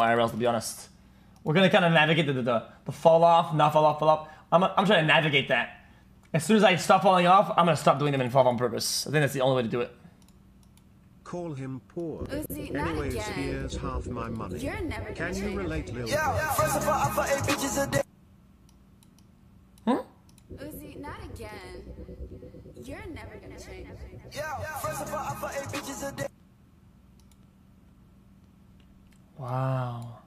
IRL to be honest. We're gonna kind of navigate the, the, the fall off, not fall off, fall off. I'm, I'm trying to navigate that. As soon as I stop falling off, I'm gonna stop doing them in fall on purpose. I think that's the only way to do it. Call him poor. Uzi, not Anyways, again. here's half my money. You're never gonna Can you change. relate, Lil? Yeah, first of all, I fuck eight bitches a day. Uzi, not again. You're never gonna change. Yeah, first of all, I fuck eight bitches a day. Wow.